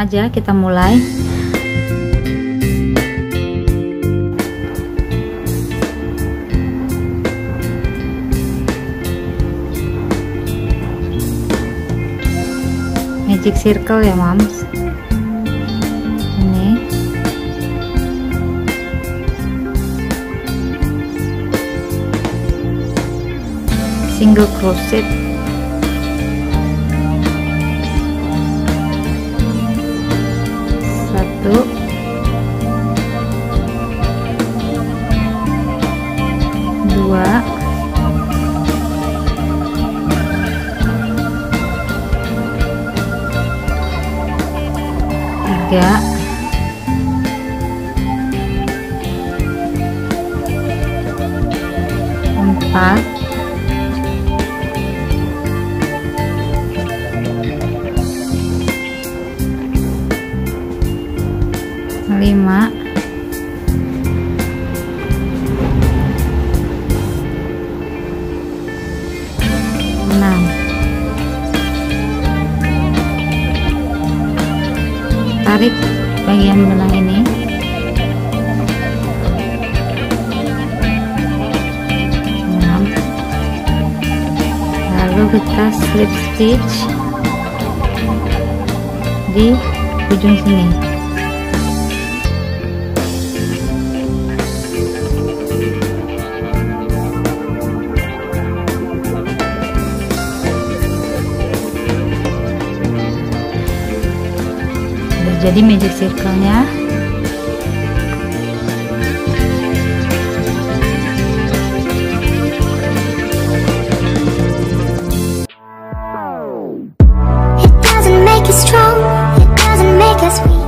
aja kita mulai. Magic circle ya moms ini. Single crochet tiga empat. Lima. Enam tarik bagian benang ini. Lalu kita slip stitch di ujung sini magic circle-nya. It doesn't make us strong, it doesn't make us weak.